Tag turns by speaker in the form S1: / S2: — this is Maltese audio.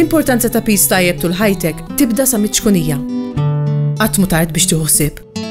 S1: L-importanza ta'
S2: pis tajjeb tul ħajtek tibda sa' miċkunija. Għatmu tard biex tuħsib.